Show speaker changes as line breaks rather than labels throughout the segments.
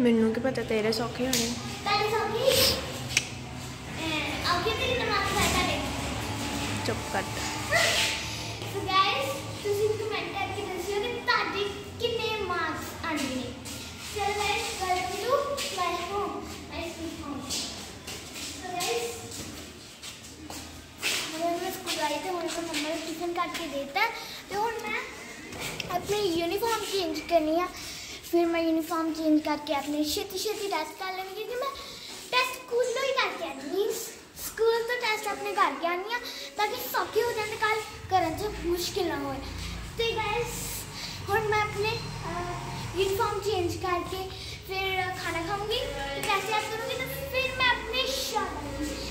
ਮੈਨੂੰ ਕੀ ਪਤਾ ਤੇਰੇ ਸੌਖੇ ਹੋਣੇ
ਪਹਿਲੇ ਸੌਗੀ ਅੱਗੇ ਤੇ ਨਮਾਜ਼ ਪੜ੍ਹ ਤੁਹਾਡੇ
ਚੁੱਪ ਕਰ
ਸੋ ਗਾਇਸ ਤੁਸੀਂ ਕਮੈਂਟ ਕਰਕੇ ਦੱਸਿਓ ਕਿ ਤੁਹਾਡੇ ਕਿੰਨੇ ਮਾਰਕਸ ਆਉਂਦੇ ਨੇ ਚਲੋ guys welcome to my home my sweet home so guys ਮੈਂ ਮੈਂ ਸਕੂਲ ਆਈ ਤੇ ਹੁਣ ਤਾਂ ਮੰਮਾ ਨੇ ਟਿਫਨ ਕੱਟ ਕੇ ਦੇਤਾ ਤੇ ਹੁਣ ਮੈਂ ਆਪਣੀ ਯੂਨੀਫਾਰਮ ਚੇਂਜ ਕਰਨੀ ਆ फिर मैं यूनिफॉर्म चेंज करके अपने छेती छेती टेस्ट कर लेंगे, क्योंकि मैं टेस्ट स्कूल ही करके आनी स्कूल तो टेस्ट अपने घर के आनी है, ताकि सौखे हो जाए कल घर से मुश्किल ना हो तो बस हम मैं अपने यूनिफॉर्म चेंज करके फिर खाना खाऊँगी कैसे याद करूँगी तो फिर मैं अपने शॉर्ट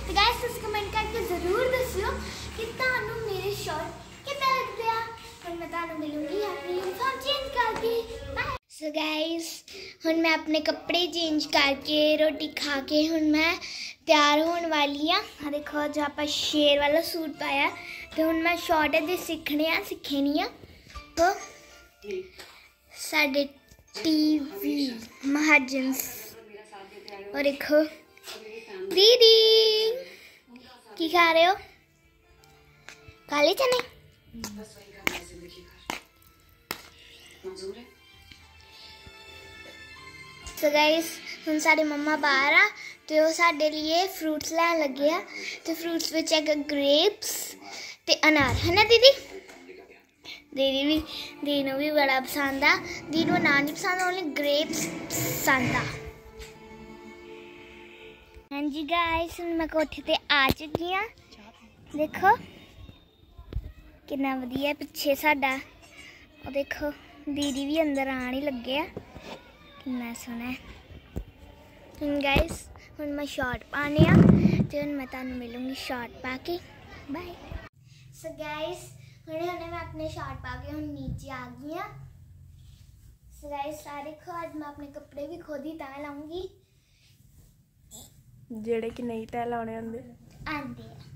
तो गैस कमेंट करके ज़रूर दस कि तुम्हें मेरे शॉर्ट कितना लगते हैं? फिर मैं तुम मिलूँगी सो गाइस हूँ मैं अपने कपड़े चेंज करके, रोटी खा के हूँ मैं तैयार होने वाली हाँ। हाँ देखो, जो आप शेर वाला सूट पाया तो हूँ मैं शॉर्ट है तो सीखने आ सीखे नहीं हाँ। तो साढ़े टीवी महाजन। और देखो, दीदी, की खा रहे हो? काले चने? मंजूर है? ਸੋ ਗਾਇਸ ਹੁਣ ਸਾਡੇ ਮੰਮਾ ਬਾਹਰ ਆ ਤੇ ਉਹ ਸਾਡੇ ਲਈ ਫਰੂਟਸ ਲੈਣ ਲੱਗੇ ਆ ਤੇ ਫਰੂਟਸ ਵਿੱਚ ਹੈਗਾ ਗ੍ਰੇਪਸ ਤੇ ਅਨਾਰ, ਹੈ ਨਾ ਦੀਦੀ? ਦੀਦੀ ਵੀ, ਦੀਦੀ ਨੂੰ ਵੀ ਬੜਾ ਪਸੰਦ ਆ, ਦੀਦੀ ਨੂੰ ਅਨਾਰ ਨਹੀਂ ਪਸੰਦ ਓਨਲੀ ਗ੍ਰੇਪਸ ਪਸੰਦ ਆ। ਹਾਂਜੀ ਗਾਇਸ ਹੁਣ ਮੈਂ ਕੋਠੇ ਤੇ ਆ ਚੁੱਕੀ ਆ। ਦੇਖੋ, ਕਿੰਨਾ ਵਧੀਆ ਪਿੱਛੇ ਸਾਡਾ। ਉਹ ਦੇਖੋ, ਦੀਦੀ ਵੀ ਅੰਦਰ ਆਣ ਹੀ ਲੱਗੇ ਆ। मैं होना है। गाइस हूँ मैं शॉर्ट पाने आ तो हूँ मैं तुम मिलूँगी शॉर्ट पा के। बाय सो गाइस हूँ हूँ मैं अपने शॉर्ट पा के हूँ नीचे आ गई हाँ। सो गाइस सारे खो
आज मैं अपने कपड़े भी खुद
ही तह लाऊँगी। जेड़े कि नहीं तह लाने आते आते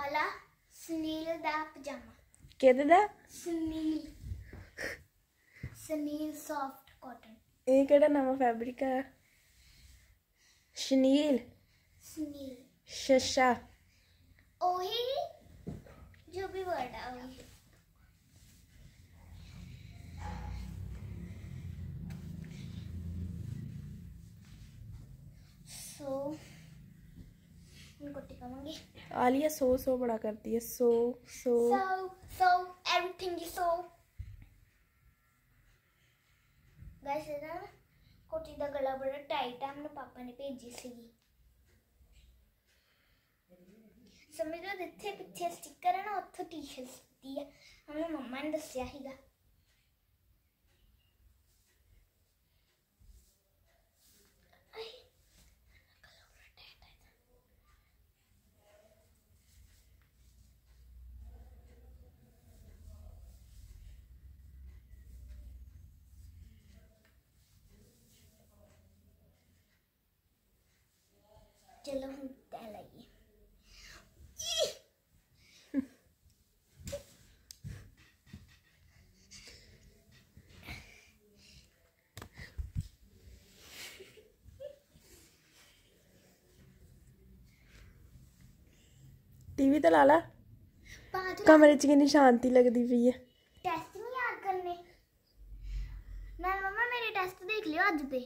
डॉट वाला सुनील दा पजामा
ਕਿਹਦੇ ਦਾ
सुनील सुनील सॉफ्ट कॉटन
ਇਹ ਕਿਹੜਾ ਨਵਾਂ ਫੈਬਰਿਕ ਆ ਸ਼ਨੀਲ
सुनील
ਸ਼ਸ਼ਾ
ओही जो भी वर्ड है टिकाऊंगी
ਆਲੀਆ ਸੋ ਸੋ ਬੜਾ ਕਰਦੀ ਹੈ so so
So, so everything is so. Guys ਇਹਦਾ ਨਾ ਕੋਟੀ ਦਾ ਗਲਾ ਬੜਾ ਟਾਈਟ ਆ ਮੈਨੂੰ ਪਾਪਾ ਨੇ ਭੇਜੀ ਸੀਗੀ ਸਮਝ ਲਓ ਜਿੱਥੇ ਪਿੱਛੇ ਸਟicker ਹੈ ਨਾ ਉੱਥੋਂ ਟੀ-ਸ਼ਰਟ ਸਿੱਤੀ ਆ ਹਮੇ ਮੰਮਾ ਨੇ ਦੱਸਿਆ ਸੀਗਾ चलो हम टहलाइए। टीवी तो ला
ला। कमरे च कि
शांति
लगती पी है टेस्ट नहीं याद करने।
मैं मम्मा मेरे टेस्ट देख लियो अज दे।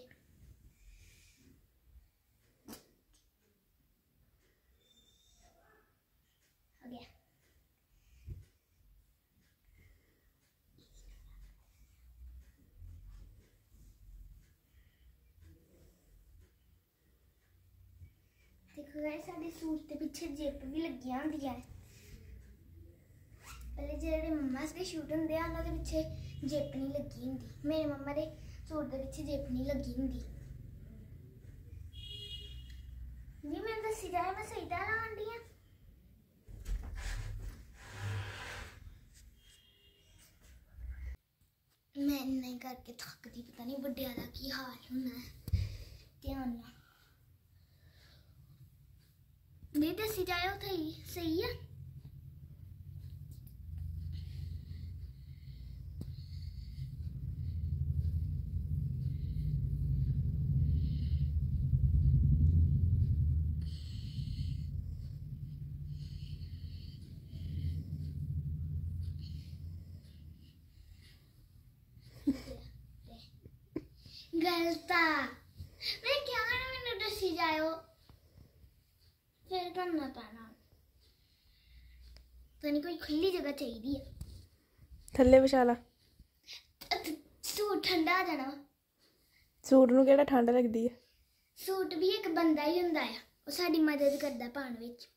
ਦੇਖੋ ਗਾਇਸ ਸਾਡੇ ਸੂਟ ਦੇ ਪਿੱਛੇ ਜਿੱਪ ਵੀ ਲੱਗੀਆਂ ਹੁੰਦੀਆਂ ਹੈ ਪਹਿਲੇ ਜਿਹੜੇ ਮੰਮਾ ਦੇ ਸ਼ੂਟ ਹੁੰਦੇ ਆ, ਉਹਨਾਂ ਦੇ ਪਿੱਛੇ ਜਿੱਪ ਨਹੀਂ ਲੱਗੀ ਹੁੰਦੀ। ਮੇਰੇ ਮੰਮਾ ਦੇ ਸੂਟ ਦੇ ਪਿੱਛੇ ਜਿੱਪ ਨਹੀਂ ਲੱਗੀ ਹੁੰਦੀ। ਜੀ ਮੈਂ ਦੱਸੀ ਜਾਏ ਮੈਂ ਸਹੀ ਤਰ੍ਹਾਂ ਲਾਉਂਦੀ ਆ। ਮੈਂ ਨਹੀਂ ਕਰਕੇ ਥੱਕਦੀ, ਪਤਾ ਨਹੀਂ ਵੱਡਿਆਂ ਦਾ ਕੀ ਹਾਲ ਹੋਣਾ ਧਿਆਨ ਨਾਲ। जाए तो सही है? गलता। मैं क्या मैंने दसी जायो ਨਾ ਫਿਰ ਕਰਨਾ ਪੈਣਾ ਤੈਨੂੰ ਕੋਈ ਖੁੱਲੀ ਜਗ੍ਹਾ ਚਾਹੀਦੀ ਆ
ਥੱਲੇ ਵਿਛਾ ਲਾ।
ਸੂਟ ਠੰਡਾ ਹੋ ਜਾਣਾ।
ਸੂਟ ਨੂੰ ਕਿਹੜਾ ਠੰਡ ਲੱਗਦੀ ਹੈ
ਸੂਟ ਵੀ ਇੱਕ ਬੰਦਾ ਹੀ ਹੁੰਦਾ ਆ। ਉਹ ਸਾਡੀ ਮਦਦ ਕਰਦਾ ਪਾਉਣ ਵਿੱਚ।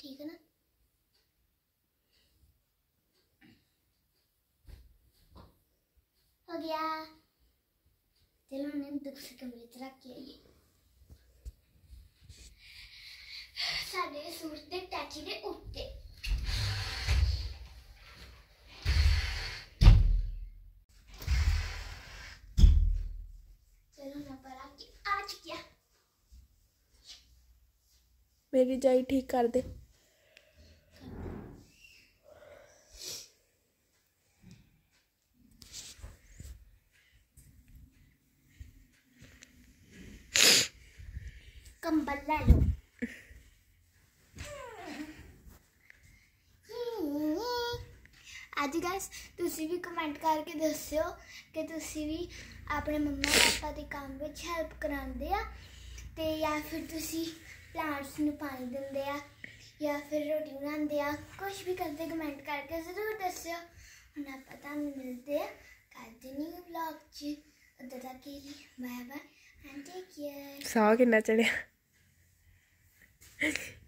ਠੀਕ ਹੈ ਨਾ ਹੋ ਗਿਆ ਚਲੋ ਹੁਣ ਦੂਸਰੇ ਕਮਰੇ ਚ ਰੱਖ ਕੇ ਆਈਏ ਸਾਡੇ ਸੂਟ ਦੇ ਟੈਚੀ ਦੇ ਉੱਤੇ ਚਲੋ ਹੁਣ ਆਪਾਂ ਰੱਖ ਕੇ ਆ ਚੁੱਕਿਆ
ਮੇਰੀ ਜਾਈ ਠੀਕ ਕਰ ਦੇ
ਕੰਬਲ ਲੈ ਲਓ। ਅੱਜ ਗਾਇਸ ਤੁਸੀਂ ਵੀ ਕਮੈਂਟ ਕਰਕੇ ਦੱਸਿਓ ਕਿ ਤੁਸੀਂ ਵੀ ਆਪਣੇ ਮੰਮਾ ਪਾਪਾ ਦੇ ਕੰਮ ਵਿੱਚ ਹੈਲਪ ਕਰਾਉਂਦੇ ਆ ਤੇ ਜਾਂ ਫਿਰ ਤੁਸੀਂ ਪਲਾਂਟਸ ਨੂੰ ਪਾਣੀ ਦਿੰਦੇ ਆ ਜਾਂ ਫਿਰ ਰੋਟੀ ਬਣਾਉਂਦੇ ਆ। ਕੁਝ ਵੀ ਕਰਦੇ ਕਮੈਂਟ ਕਰਕੇ ਜ਼ਰੂਰ ਦੱਸਿਓ। ਹੁਣ ਆਪਾਂ ਤੁਹਾਨੂੰ ਮਿਲਦੇ ਆ ਕੱਲ ਦੇ ਨਿਊ ਵਲੌਗ 'ਚ। ਉਦੋਂ ਤੱਕ ਲਈ bye bye and take care
ਸਾਹ ਕਿੰਨਾ ਚੜਿਆ Okay.